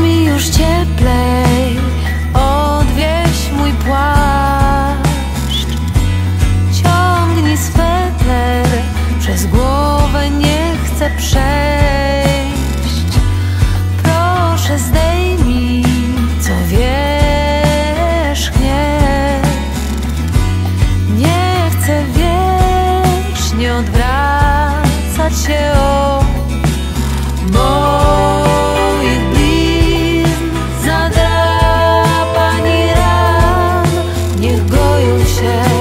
mi już cieplej. future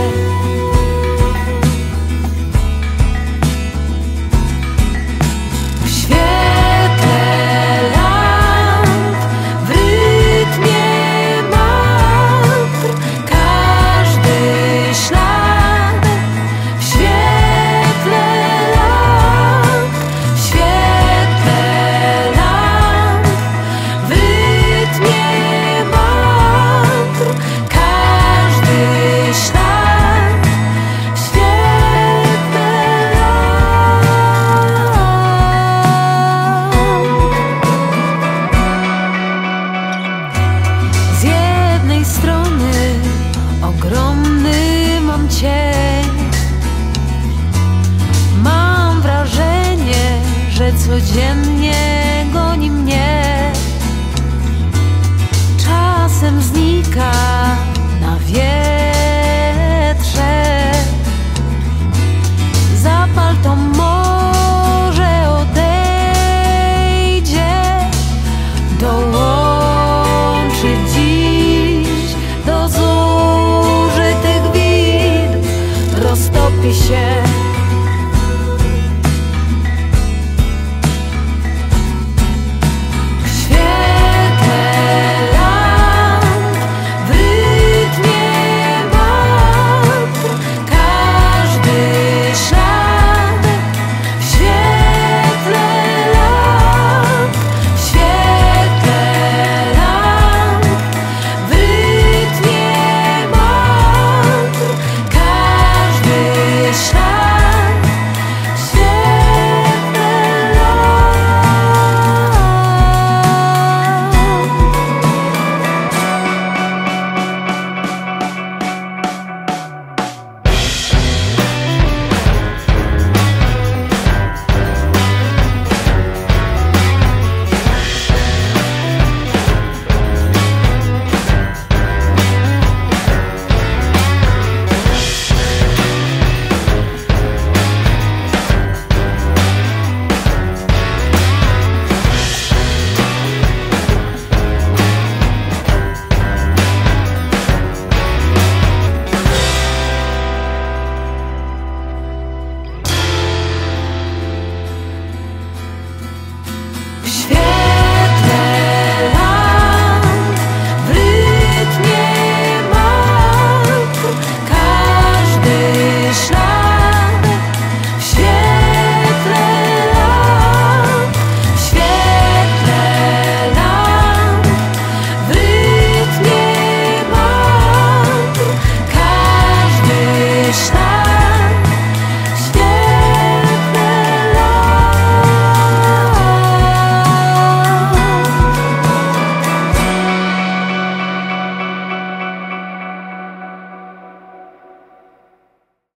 czasem znika na wietrze. Zapal to może odejdzie, dołączy dziś do zużytych win, roztopi się.